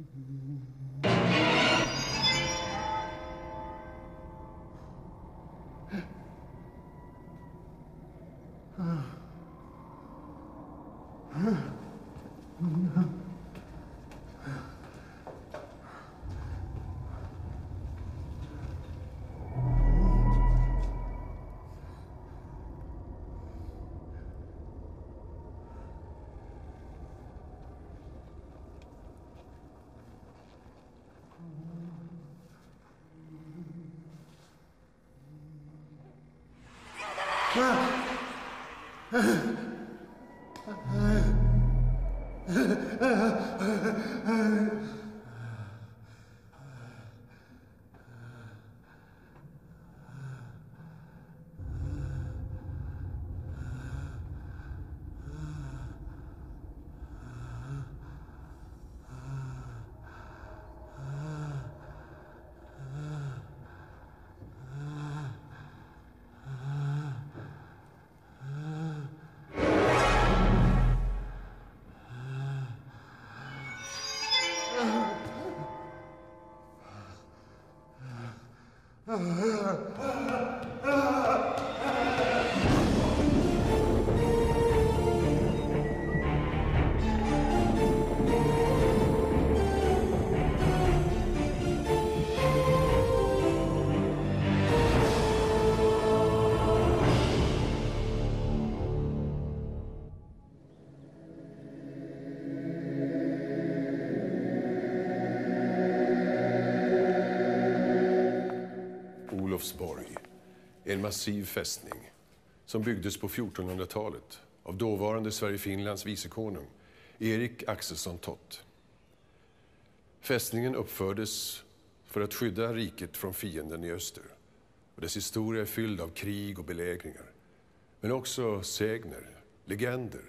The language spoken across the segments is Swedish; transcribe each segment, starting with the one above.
Mm-hmm. Olofsborg en massiv fästning som byggdes på 1400-talet av dåvarande Sverige-Finlands vicekonung Erik Axelsson Tott. Fästningen uppfördes för att skydda riket från fienden i öster. Och dess historia är fylld av krig och belägringar. Men också sägner, legender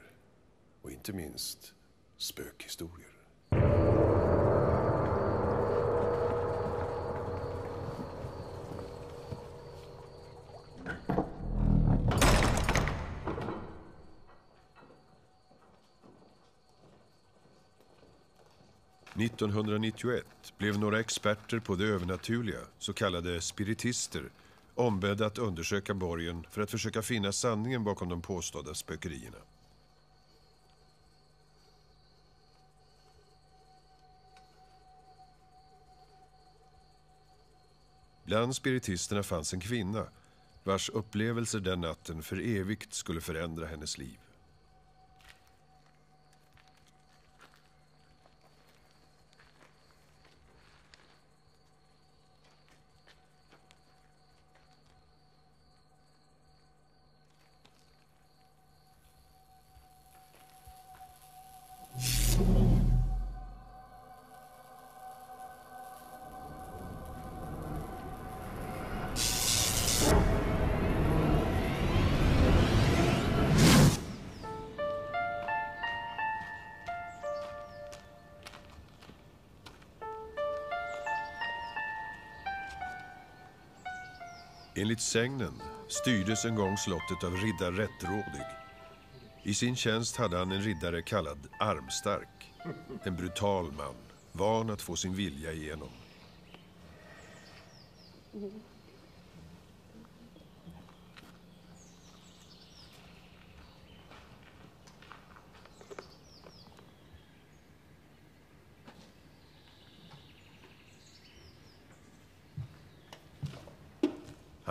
och inte minst spökhistorier. 1991 blev några experter på det övernaturliga, så kallade spiritister, ombedda att undersöka borgen för att försöka finna sanningen bakom de påstådda spökerierna. Bland spiritisterna fanns en kvinna vars upplevelser den natten för evigt skulle förändra hennes liv. Enligt sägnen styrdes en gång slottet av riddar Rättrådig. I sin tjänst hade han en riddare kallad Armstark. En brutal man, van att få sin vilja igenom.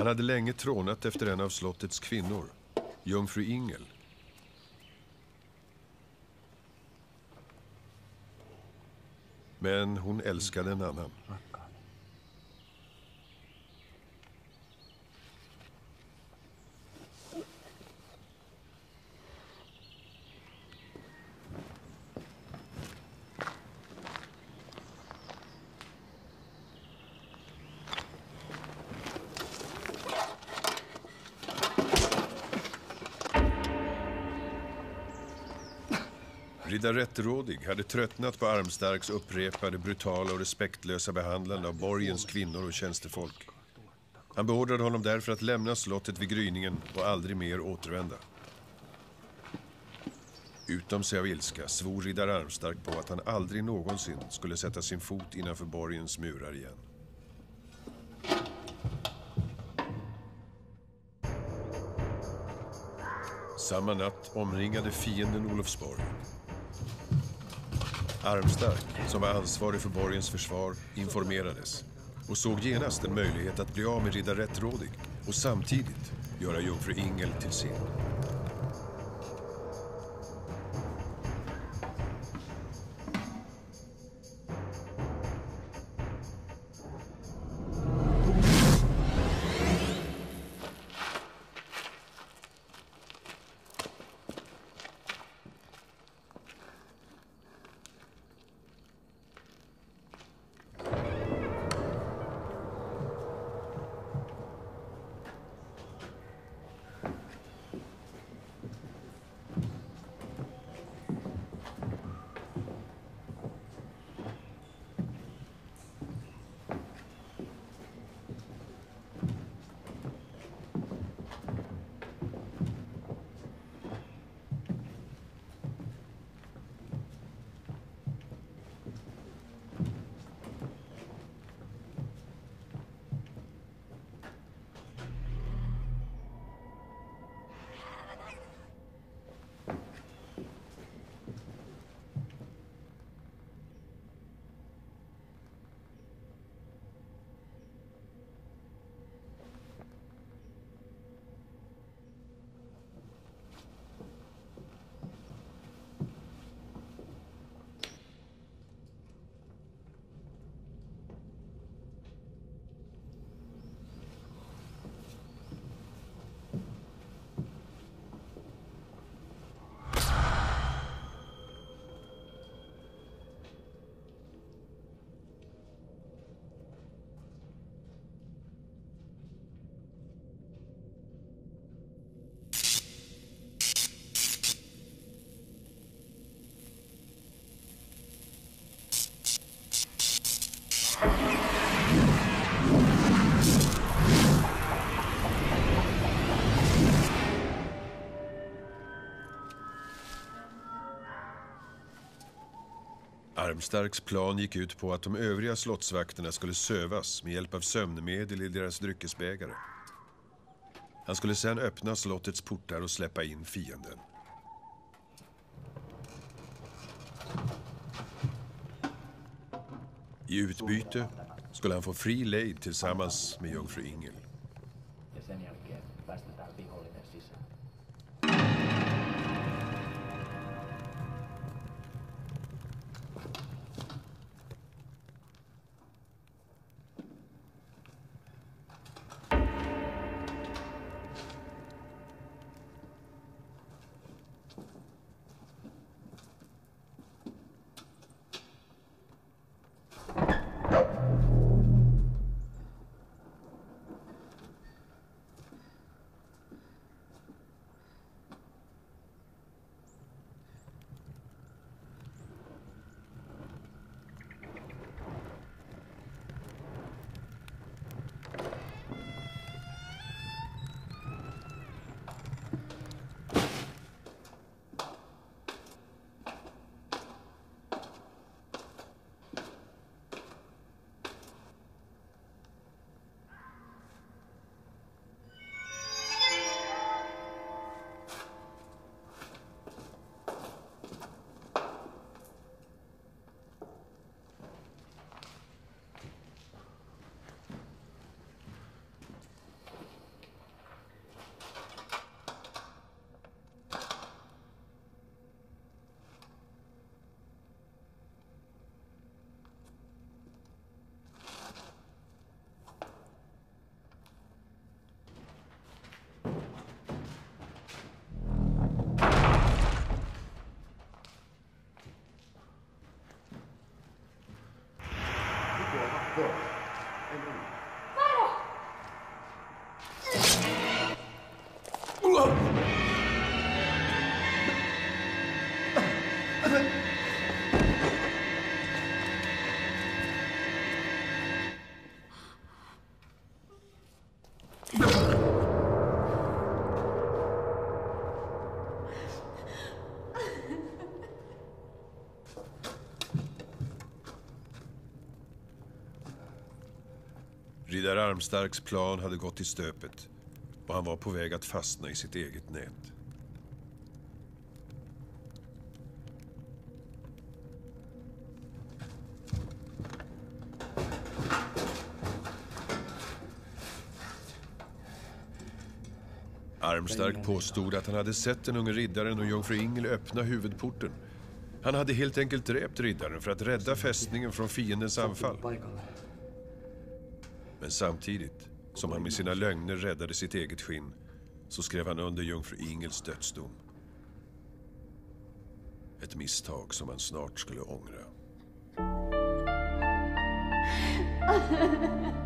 Han hade länge trånat efter en av slottets kvinnor, jungfru Ingel. Men hon älskade en annan. Riddar Rättrådig hade tröttnat på Armstarks upprepade brutala och respektlösa behandlande av borgens kvinnor och tjänstefolk. Han beordrade honom därför att lämna slottet vid gryningen och aldrig mer återvända. Utom sig av ilska svor riddar Armstark på att han aldrig någonsin skulle sätta sin fot innanför borgens murar igen. Samma natt omringade fienden Olofsborg. Armstark, som var ansvarig för borgens försvar, informerades och såg genast en möjlighet att bli av med riddar Rättrådig och samtidigt göra jungfru Ingel till sin. Starks plan gick ut på att de övriga slottsvakterna skulle sövas med hjälp av sömnmedel i deras dryckesbägare. Han skulle sedan öppna slottets portar och släppa in fienden. I utbyte skulle han få fri lejd tillsammans med jungfru Ingel. Riddare Armstarks plan hade gått i stöpet och han var på väg att fastna i sitt eget nät. Armstark påstod att han hade sett den unge riddaren och jungfru Ingel öppna huvudporten. Han hade helt enkelt dräpt riddaren för att rädda fästningen från fiendens anfall. Men samtidigt som han med sina lögner räddade sitt eget skinn så skrev han under jungfru Ingels dödsdom. Ett misstag som han snart skulle ångra.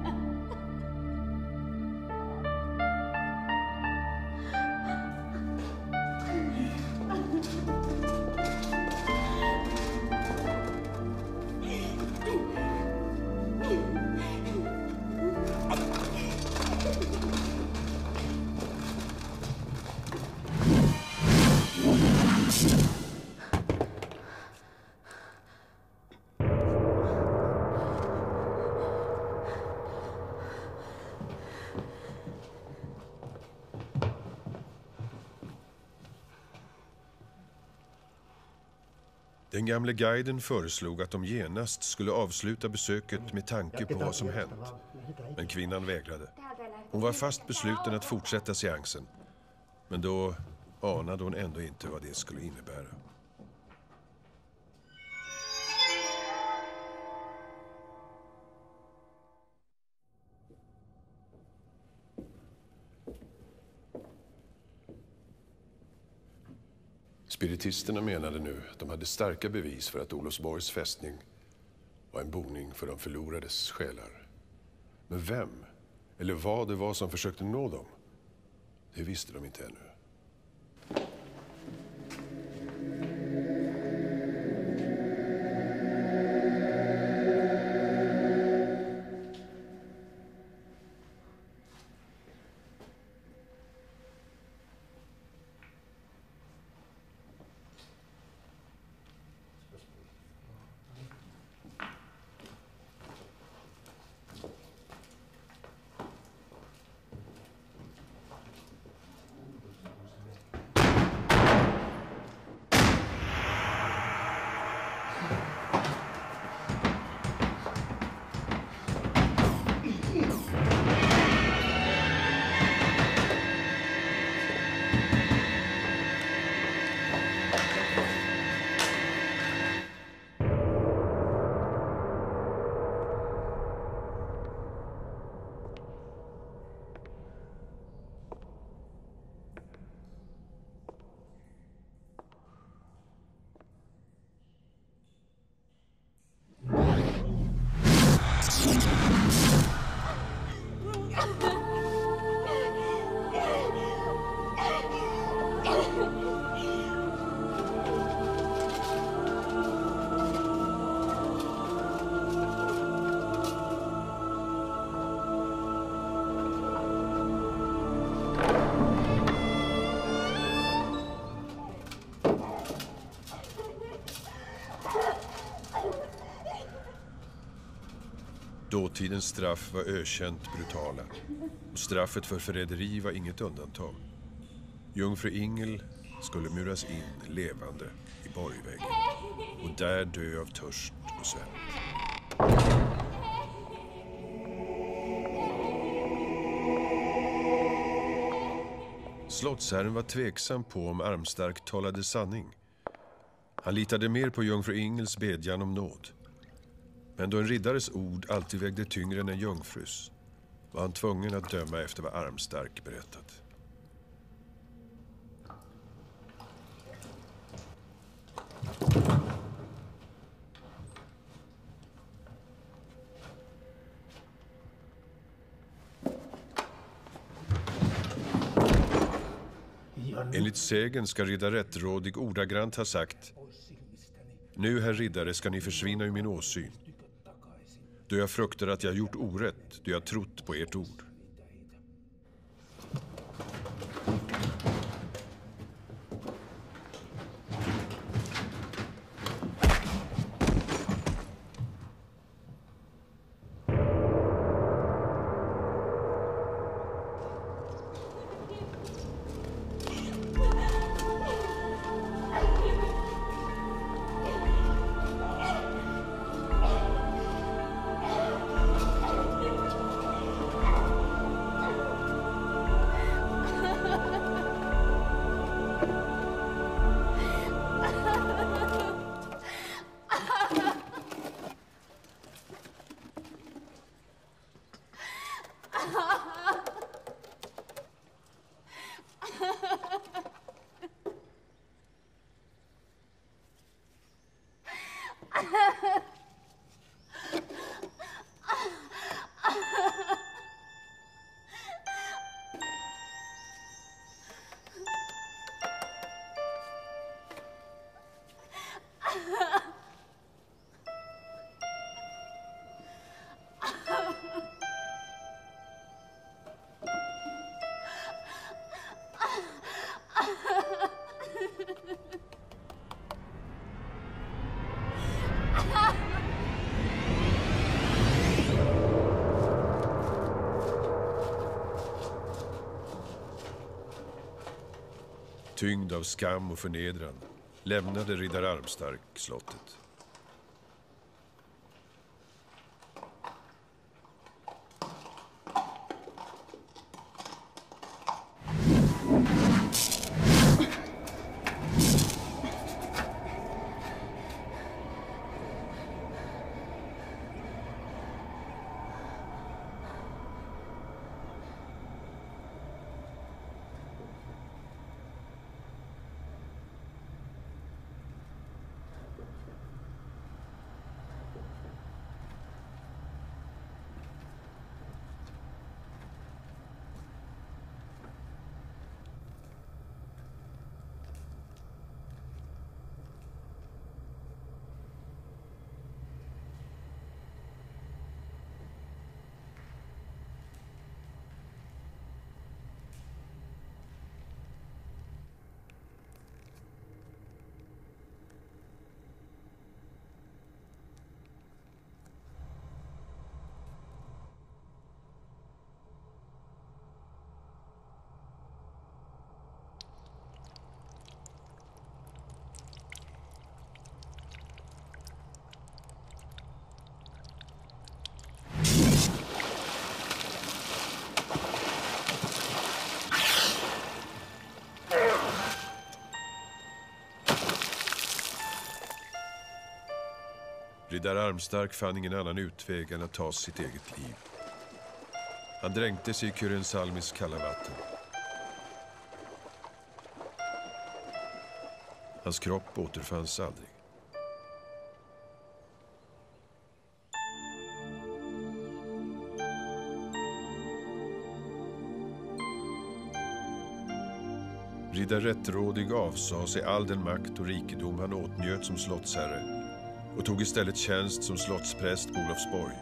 Den gamle guiden föreslog att de genast skulle avsluta besöket med tanke på vad som hänt. Men kvinnan vägrade. Hon var fast besluten att fortsätta seansen. Men då anade hon ändå inte vad det skulle innebära. Spiritisterna menade nu att de hade starka bevis för att Olofsborgs fästning var en boning för de förlorades själar. Men vem, eller vad det var som försökte nå dem, det visste de inte ännu. Dåtidens straff var ökänt brutala. Och straffet för förräderi var inget undantag. Jungfru Ingel skulle muras in levande i borgväggen och där dö av törst och svält. Slottsherren var tveksam på om Armstark talade sanning. Han litade mer på jungfru Ingels bedjan om nåd. Men då en riddares ord alltid vägde tyngre än en jungfrus var han tvungen att döma efter vad Armstark berättat. Enligt sägen ska riddarätt Rättrådig ordagrant ha sagt Nu, herr riddare, ska ni försvinna ur min åsyn då jag fruktar att jag gjort orätt, då jag trott på ert ord. Tyngd av skam och förnedran lämnade riddar Armstark slottet. Riddar Armstark fann ingen annan utväg än att ta sitt eget liv. Han dränkte sig i Kyrensalmis kalla vatten. Hans kropp återfanns aldrig. Riddar Rättrådig avsade sig all den makt och rikedom han åtnjöt som slottsherre och tog istället tjänst som slottspräst på Olofsborg.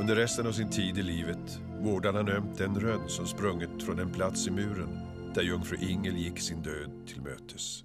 Under resten av sin tid i livet vårdade han ömt den rönn som sprungit från en plats i muren där jungfru Ingel gick sin död till mötes.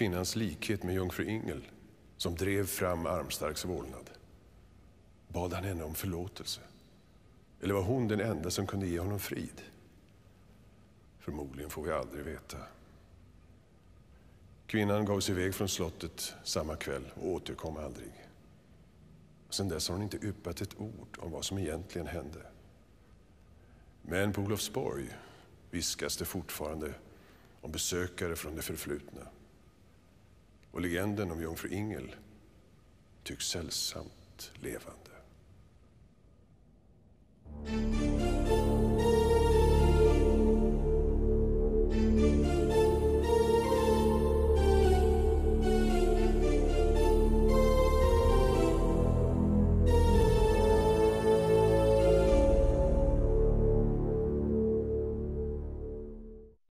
kvinnans likhet med jungfru Ingel som drev fram Armstarks vålnad? Bad han henne om förlåtelse? Eller var hon den enda som kunde ge honom frid? Förmodligen får vi aldrig veta. Kvinnan gav sig iväg från slottet samma kväll och återkom aldrig. Sedan dess har hon inte yppat ett ord om vad som egentligen hände. Men på Olofsborg viskas det fortfarande om besökare från det förflutna. Och legenden om jungfru Ingel tycks sällsamt levande.